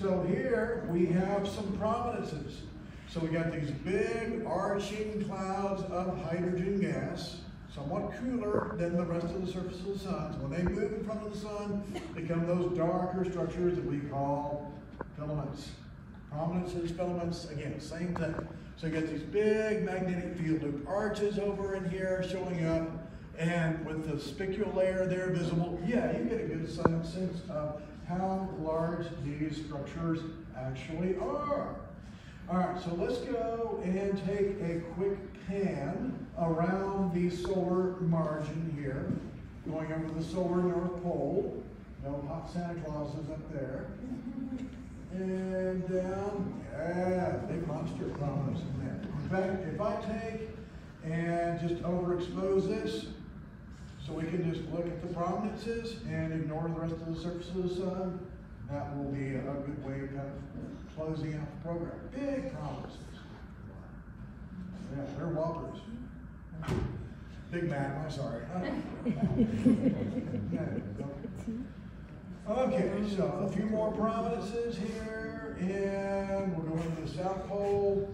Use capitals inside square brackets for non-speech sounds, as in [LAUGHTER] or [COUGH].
So here we have some prominences. So we got these big arching clouds of hydrogen gas, somewhat cooler than the rest of the surface of the sun. So when they move in front of the sun, they become those darker structures that we call filaments. Prominences, filaments, again, same thing. So you got these big magnetic field loop arches over in here showing up, and with the spicule layer there visible, yeah, you get a good sense of how large these structures actually are. All right, so let's go and take a quick pan around the solar margin here, going over the solar North Pole. No hot Santa Claus is up there. And down, yeah, big monster prominence in there. In fact, if I take and just overexpose this, so we can just look at the prominences and ignore the rest of the surface of um, the sun, that will be a good way of kind of closing out the program. Big prominences. Yeah, they're whoppers. Big Mac, I'm sorry. [LAUGHS] Okay, so a few more prominences here, and we're going to the South Pole.